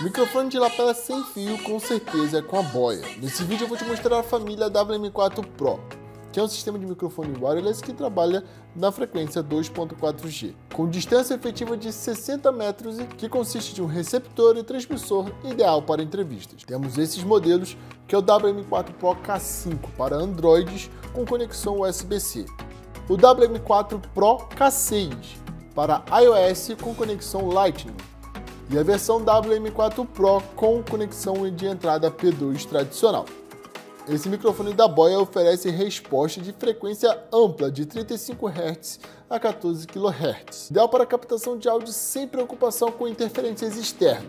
Microfone de lapela sem fio com certeza é com a boia. Nesse vídeo eu vou te mostrar a família WM4 Pro, que é um sistema de microfone wireless que trabalha na frequência 2.4G, com distância efetiva de 60 metros e que consiste de um receptor e transmissor ideal para entrevistas. Temos esses modelos, que é o WM4 Pro K5 para Androids com conexão USB-C, o WM4 Pro K6 para iOS com conexão Lightning e a versão WM4 Pro com conexão de entrada P2 tradicional. Esse microfone da Boya oferece resposta de frequência ampla de 35 Hz a 14 kHz, ideal para captação de áudio sem preocupação com interferências externas.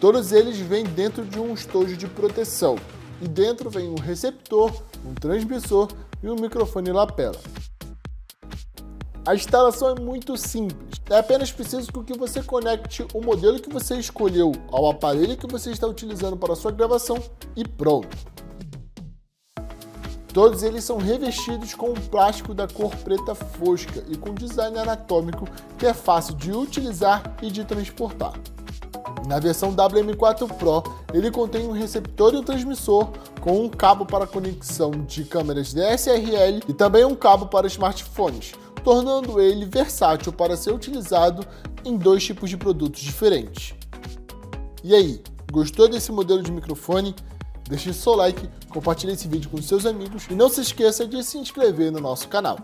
Todos eles vêm dentro de um estojo de proteção, e dentro vem um receptor, um transmissor e um microfone lapela. A instalação é muito simples. É apenas preciso que você conecte o modelo que você escolheu ao aparelho que você está utilizando para sua gravação e pronto. Todos eles são revestidos com um plástico da cor preta fosca e com design anatômico que é fácil de utilizar e de transportar. Na versão WM4 Pro, ele contém um receptor e um transmissor com um cabo para conexão de câmeras DSLR e também um cabo para smartphones, tornando ele versátil para ser utilizado em dois tipos de produtos diferentes. E aí, gostou desse modelo de microfone? Deixe seu like, compartilhe esse vídeo com seus amigos e não se esqueça de se inscrever no nosso canal.